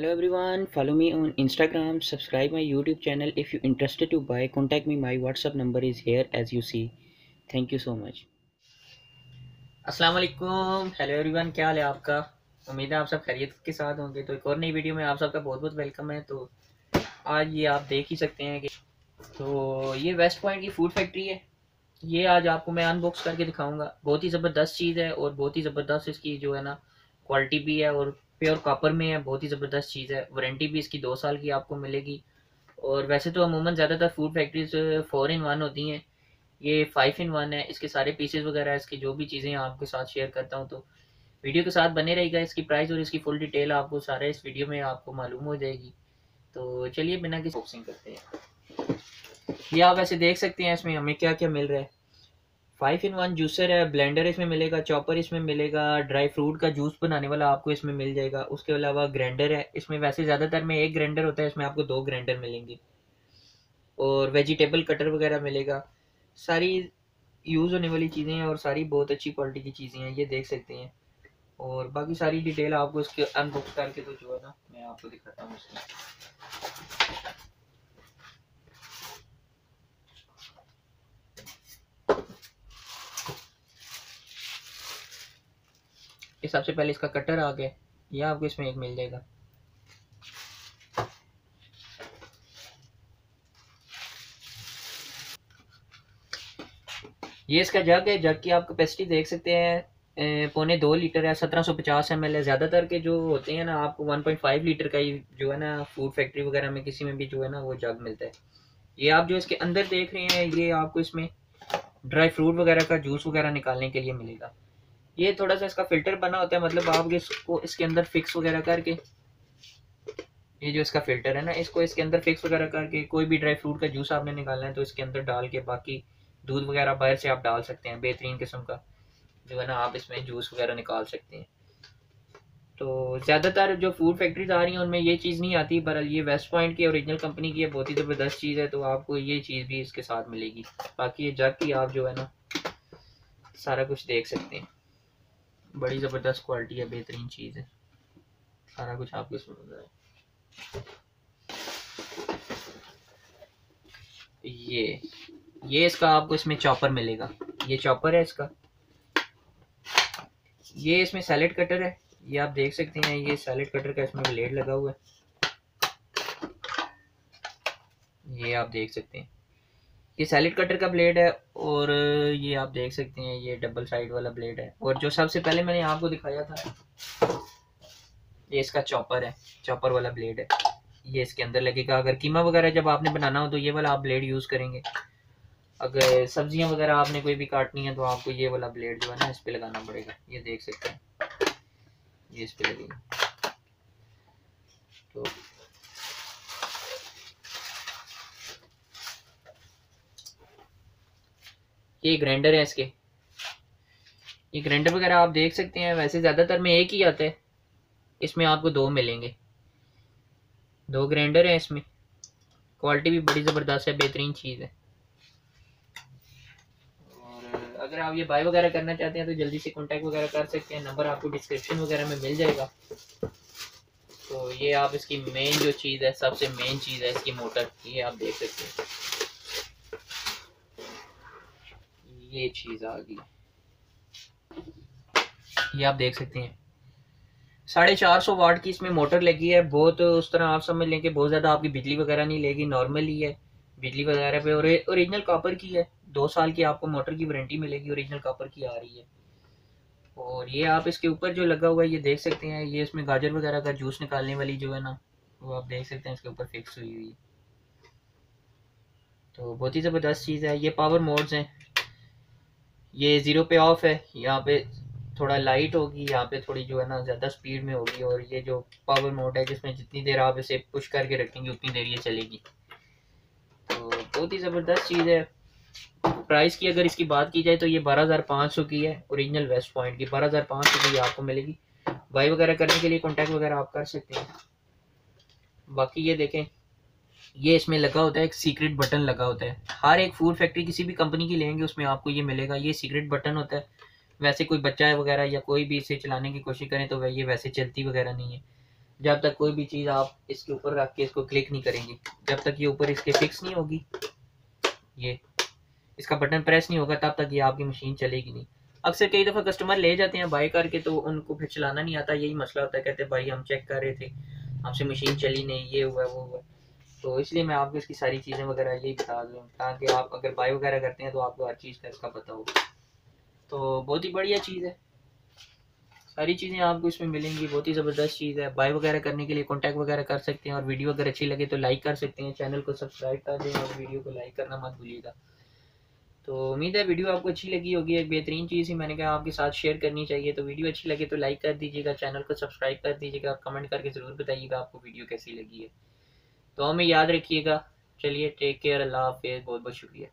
Hello everyone, follow me on Instagram, subscribe my YouTube channel. If you interested to buy, contact me. My WhatsApp number is here as you see. Thank you so much. अस्सलाम वालेकुम hello everyone क्या हाल है आपका उम्मीद है आप सब खैरियत के साथ होंगे तो एक और नई वीडियो में आप सबका बहुत बहुत वेलकम है तो आज ये आप देख ही सकते हैं कि तो ये वेस्ट पॉइंट की फ़ूड फैक्ट्री है ये आज आपको मैं अनबॉक्स करके दिखाऊँगा बहुत ही ज़बरदस्त चीज़ है और बहुत ही ज़बरदस्त इसकी जो है ना क्वालिटी भी है और प्योर कॉपर में है बहुत ही ज़बरदस्त चीज़ है। वारंटी भी इसकी दो साल की आपको मिलेगी। और वैसे तो अमूमन ज़्यादातर food factories four in one होती हैं। ये फाइव इन वन है। इसके सारे पीसेज वगैरह इसकी जो भी चीज़ें आपके साथ शेयर करता हूँ। तो वीडियो के साथ बने रहेगा इसकी प्राइस और इसकी फुल डिटेल आपको सारे इस वीडियो में आपको मालूम हो जाएगी। तो चलिए बिना किसी बॉक्सिंग करते हैं। ये आप ऐसे देख सकते हैं इसमें हमें क्या क्या मिल रहा है। फाइव इन वन जूसर है ब्लेंडर इसमें मिलेगा चॉपर इसमें मिलेगा ड्राई फ्रूट का जूस बनाने वाला आपको इसमें मिल जाएगा। उसके अलावा ग्राइंडर है, इसमें वैसे ज़्यादातर में एक ग्राइंडर होता है, इसमें आपको दो ग्राइंडर मिलेंगे। और वेजिटेबल कटर वगैरह मिलेगा। सारी यूज़ होने वाली चीज़ें हैं और सारी बहुत अच्छी क्वालिटी की चीज़ें हैं, ये देख सकते हैं। और बाकी सारी डिटेल आपको इसके अनबॉक्स करके तो जो है ना, मैं आपको दिखाता हूँ इसमें सबसे पहले इसका कटर आ गया ये आपको इसमें एक मिल जाएगा। ये इसका जग है जग की आप कैपेसिटी देख सकते हैं पौने दो लीटर है सत्रह सौ पचास एम एल है। ज़्यादातर के जो होते हैं ना, आपको वन पॉइंट फाइव लीटर का ही जो है ना फ़ूड फैक्ट्री वगैरह में किसी में भी जो है ना, वो जग मिलता है। ये आप जो इसके अंदर देख रहे हैं, ये आपको इसमें ड्राई फ्रूट वगैरह का जूस वगैरह निकालने के लिए मिलेगा। ये थोड़ा सा इसका फ़िल्टर बना होता है मतलब आप इसको इसके अंदर फिक्स वगैरह करके, ये जो इसका फ़िल्टर है ना, इसको इसके अंदर फिक्स वगैरह करके कोई भी ड्राई फ्रूट का जूस आपने निकालना है तो इसके अंदर डाल के बाकी दूध वगैरह बाहर से आप डाल सकते हैं, बेहतरीन किस्म का, जो है ना, आप इसमें जूस वगैरह निकाल सकते हैं। तो ज़्यादातर जो फ़ूड फैक्ट्रीज आ रही हैं, उनमें ये चीज़ नहीं आती, पर ये वेस्ट पॉइंट की ओरिजिनल कंपनी की है बहुत ही ज़बरदस्त चीज़ है तो आपको ये चीज़ भी इसके साथ मिलेगी। बाकी ये जग की आप जो है ना, सारा कुछ देख सकते हैं। बड़ी ज़बरदस्त क्वालिटी है, बेहतरीन चीज़ है। सारा कुछ आपको इसमें ये ये इसका आपको इसमें चॉपर मिलेगा। ये चॉपर है इसका। ये इसमें सैलेड कटर है। ये आप देख सकते हैं, ये सैलेड कटर का इसमें ब्लेड लगा हुआ है। ये आप देख सकते हैं। ये सैलिड कटर का ब्लेड है और ये आप देख सकते हैं, ये डबल साइड वाला ब्लेड है। और जो सबसे पहले मैंने आपको दिखाया था, ये इसका चॉपर है चॉपर वाला ब्लेड है। ये इसके अंदर लगेगा। अगर कीमा वगैरह जब आपने बनाना हो तो ये वाला आप ब्लेड यूज़ करेंगे। अगर सब्ज़ियाँ वगैरह आपने कोई भी काटनी है तो आपको ये वाला ब्लेड जो है ना, इस पर लगाना पड़ेगा। ये देख सकते हैं। ये इस पर लगेगा। तो ये ग्राइंडर है इसके। ये ग्राइंडर वगैरह आप देख सकते हैं, वैसे ज़्यादातर में एक ही आता है। इसमें आपको दो मिलेंगे। दो ग्राइंडर हैं इसमें। क्वालिटी भी बड़ी ज़बरदस्त है, बेहतरीन चीज़ है। और अगर आप ये बाय वगैरह करना चाहते हैं तो जल्दी से कांटेक्ट वगैरह कर सकते हैं। नंबर आपको डिस्क्रिप्शन वगैरह में मिल जाएगा। तो ये आप इसकी मेन जो चीज़ है, सबसे मेन चीज़ है इसकी मोटर ये आप देख सकते हैं। ये चीज़ आ गई। ये आप देख सकते हैं। साढ़े चार सौ वाट की इसमें मोटर लगी है। बहुत उस तरह आप समझ लें कि बहुत ज़्यादा आपकी बिजली वगैरह नहीं लेगी नॉर्मल ही है। बिजली वगैरह पे और ओरिजिनल कॉपर की है। दो साल की आपको मोटर की वारंटी मिलेगी ओरिजिनल कॉपर की आ रही है। और ये आप इसके ऊपर जो लगा हुआ है, ये देख सकते हैं। ये इसमें गाजर वगैरह का जूस निकालने वाली जो है ना, वो आप देख सकते हैं, इसके ऊपर फिक्स हुई हुई। तो बहुत ही ज़बरदस्त चीज़ है। ये पावर मोड्स हैं। ये ज़ीरो पे ऑफ़ है, यहाँ पे थोड़ा लाइट होगी, यहाँ पे थोड़ी जो है ना ज़्यादा स्पीड में होगी और ये जो पावर मोड है जिसमें जितनी देर आप इसे पुश करके रखेंगे, उतनी देर ये चलेगी। तो बहुत ही ज़बरदस्त चीज़ है। प्राइस की अगर इसकी बात की जाए तो ये बारह हज़ार पाँच सौ की है ओरिजिनल वेस्ट पॉइंट की। बारह हज़ार पाँच सौ की आपको मिलेगी। बाई वगैरह करने के लिए कॉन्टैक्ट वगैरह आप कर सकते हैं। बाकी ये देखें ये इसमें लगा होता है, एक सीक्रेट बटन लगा होता है। हर एक फ़ूड फैक्ट्री किसी भी कंपनी की लेंगे, उसमें आपको ये मिलेगा। ये सीक्रेट बटन होता है। वैसे कोई बच्चा है वगैरह या कोई भी इसे चलाने की कोशिश करें तो वह ये वैसे चलती वगैरह नहीं है। जब तक कोई भी चीज़ आप इसके ऊपर रख के इसको क्लिक नहीं करेंगे, जब तक ये ऊपर इसके फिक्स नहीं होगी, ये, इसका बटन प्रेस नहीं होगा, तब तक ये आपकी मशीन चलेगी नहीं। अक्सर कई दफ़ा कस्टमर ले जाते हैं बाई करके तो उनको फिर चलाना नहीं आता। यही मसला होता है, कहते भाई, हम चेक कर रहे थे, हमसे मशीन चली नहीं, ये हुआ, वो हुआ। तो इसलिए मैं आपको इसकी सारी चीज़ें वगैरह यही बता दूँ, ताकि आप अगर बाई वगैरह करते हैं तो आपको हर चीज़ का इसका पता हो। तो बहुत ही बढ़िया चीज़ है। सारी चीज़ें आपको इसमें मिलेंगी, बहुत ही ज़बरदस्त चीज़ है। बाय वगैरह करने के लिए कॉन्टैक्ट वगैरह कर सकते हैं, और वीडियो अगर अच्छी लगे तो लाइक कर सकते हैं। चैनल को सब्सक्राइब कर दें, और वीडियो को लाइक करना मत भूलिएगा। तो उम्मीद है वीडियो आपको अच्छी लगी होगी। एक बेहतरीन चीज़ ही मैंने कहा आपके साथ शेयर करनी चाहिए। तो वीडियो अच्छी लगे तो लाइक कर दीजिएगा चैनल को सब्सक्राइब कर दीजिएगा कमेंट करके ज़रूर बताइएगा आपको वीडियो कैसी लगी है। तो हमें याद रखिएगा। चलिए टेक केयर अल्लाह हाफिज़ बहुत बहुत शुक्रिया।